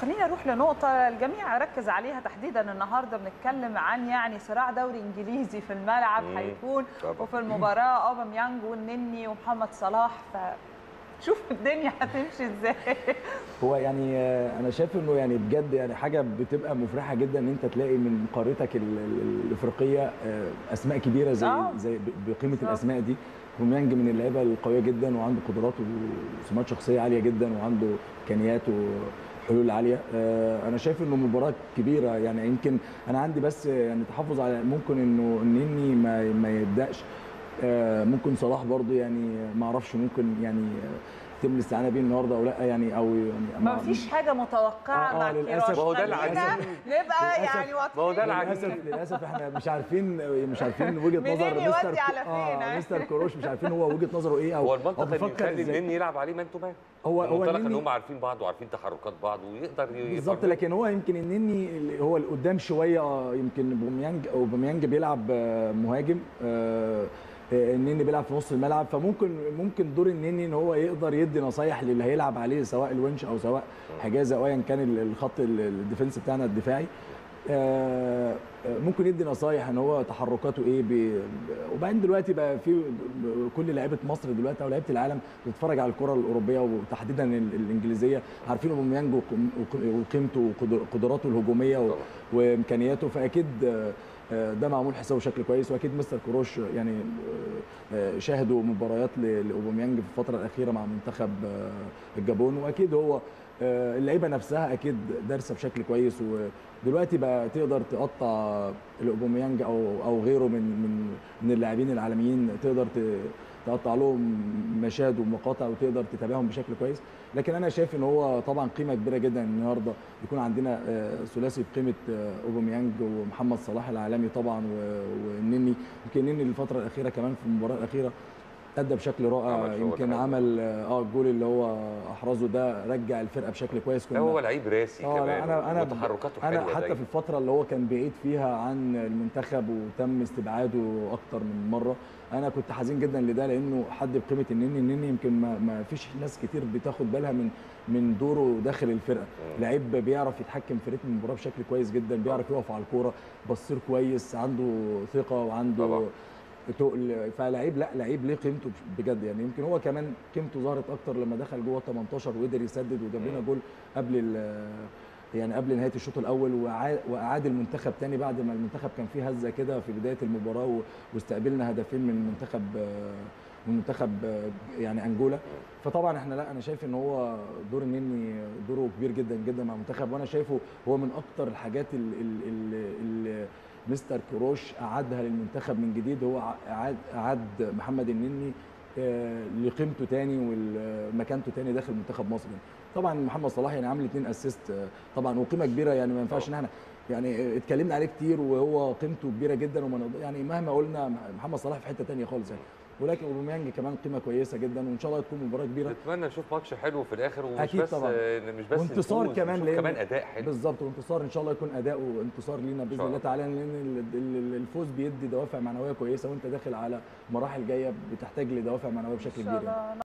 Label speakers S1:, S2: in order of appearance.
S1: خلينا نروح لنقطة الجميع ركز عليها تحديدا النهاردة بنتكلم عن يعني صراع دوري إنجليزي في الملعب. هيكون. وفي المباراة أوباميانج والنني ومحمد صلاح فشوف الدنيا هتمشي إزاي
S2: هو يعني آه، أنا شايف إنه يعني بجد يعني حاجة بتبقى مفرحة جدا إن أنت تلاقي من قارتك ال- ال- الإفريقية آه، أسماء كبيرة زي
S1: آه.
S2: زي بقيمة
S1: بالظبط.
S2: الأسماء دي روميانج من اللعيبة القوية جدا وعنده قدرات وسمات شخصية عالية جدا وعنده امكانيات وحلول عالية. آه، أنا شايف إنه مباراة كبيرة. يعني يمكن أنا عندي بس يعني تحفظ على ممكن إنه النني ما ما يبدأش. آه، ممكن صلاح برضو يعني ما أعرفش ممكن يعني يتم الاستعانة بيه النهارده أو لأ يعني أو يعني
S1: ما فيش حاجة متوقعة
S2: آه، آه،
S1: مع
S3: ما هو ده العجيب.
S1: نبقى. يعني
S3: ما هو ده.
S2: للأسف للأسف إحنا مش عارفين مش عارفين
S1: وجهة
S2: نظر مستر
S1: على فين،
S2: آه
S1: آه.
S2: مستر كروش مش عارفين هو وجهة نظره إيه أو
S3: هو
S2: أو
S3: المنطق اللي يخلي. النني يلعب عليه man to man
S2: هو هو
S3: ان هم عارفين بعض وعارفين تحركات بعض ويقدر ي-
S2: بالظبط. لكن هو يمكن النني اللي هو اللي قدام شوية آه، يمكن بوميانج أو بوميانج بيلعب آه، مهاجم النني بيلعب في نص الملعب فممكن ممكن دور النني إن هو يقدر يدي نصايح للي هيلعب عليه سواء الونش أو سواء حجازة أو ايا كان ال- الخط ال- ال defense بتاعنا الدفاعي. آه، آه، ممكن يدي نصايح إن هو تحركاته إيه بي- وبعدين دلوقتي بقى في كل لعيبة مصر دلوقتي أو لعيبة العالم بتتفرج على الكرة الأوروبية وتحديدا ال- الإنجليزية. عارفين أوباميانج وقيمته وقدراته الهجومية. وإمكانياته. فأكيد ده معمول حسابه بشكل كويس وأكيد مستر كروش يعني آه، آه، شاهدوا مباريات لأوباميانج في الفترة الأخيرة مع منتخب آه، الجابون. وأكيد هو آه، اللعيبة نفسها أكيد دارسة بشكل كويس ودلوقتي بقى تقدر تقطع الاوباميانج أو أو غيره من من من اللاعبين العالميين تقدر تقطع لهم مشاهد ومقاطع وتقدر تتابعهم بشكل كويس. لكن أنا شايف إن هو طبعا قيمة كبيرة جدا النهارده. يكون عندنا آه، ثلاثي بقيمة آه، أوباميانج ومحمد صلاح العالمي طبعا والنني يمكن النني الفترة الأخيرة كمان في المباراة الأخيرة ادى بشكل رائع يمكن. عمل آه الجول اللي هو أحرزه ده رجع الفرقة بشكل كويس
S3: لا هو لعيب راسي
S2: آه،
S3: كمان
S2: أنا أنا
S3: وتحركاته
S2: أنا
S3: حلوة
S2: حتى
S3: دايما.
S2: في الفترة اللي هو كان بعيد فيها عن المنتخب وتم استبعاده أكتر من مرة أنا كنت حزين جدا لده لأنه حد بقيمة النني النني يمكن ما, ما فيش ناس كتير بتاخد بالها من من دوره داخل
S3: الفرقة.
S2: لعيب بيعرف يتحكم في رتم المباراة بشكل كويس جدا بيعرف يقف على الكورة بصير كويس عنده ثقة وعنده
S3: طبعا.
S2: تقل فلعيب لا لعيب ليه قيمته بجد؟ يعني يمكن هو كمان قيمته ظهرت أكتر لما دخل جوه 18 وقدر يسدد وجاب لنا جول قبل يعني قبل نهاية الشوط الأول وأعاد المنتخب تاني بعد ما المنتخب كان فيه هزة كده في بداية المباراة واستقبلنا هدفين من منتخب من منتخب يعني أنجولا. فطبعا إحنا لا أنا شايف إن هو دور النني دوره كبير جدا جدا مع المنتخب. وأنا شايفه هو من أكتر الحاجات اللي مستر كروش أعادها للمنتخب من جديد. هو اعاد أعاد محمد النني لقيمته تاني ومكانته تاني داخل منتخب مصر. طبعا محمد صلاح يعني عامل اتنين أسيست آه، طبعا وقيمة كبيرة يعني ما ينفعش إن إحنا يعني اتكلمنا عليه كتير وهو قيمته كبيرة جدا وما يعني مهما قلنا محمد صلاح في حتة تانية خالص يعني ولكن أوباميانج كمان قيمة كويسة جدا وإن شاء الله تكون مباراة كبيرة
S3: نتمنى نشوف ماتش حلو في الآخر ومش
S2: أكيد
S3: بس
S2: طبعاً.
S3: مش بس
S2: وانتصار كمان لأن-
S3: كمان أداء حلو
S2: بالظبط وانتصار إن شاء الله يكون أداء وانتصار لينا
S3: بإذن
S2: الله. تعالى لأن ال- ال- الفوز بيدي دوافع معنوية كويسة وأنت داخل على مراحل جاية بتحتاج لدوافع معنوية بشكل
S1: إن
S2: كبير
S1: شاء
S2: يعني.
S1: الله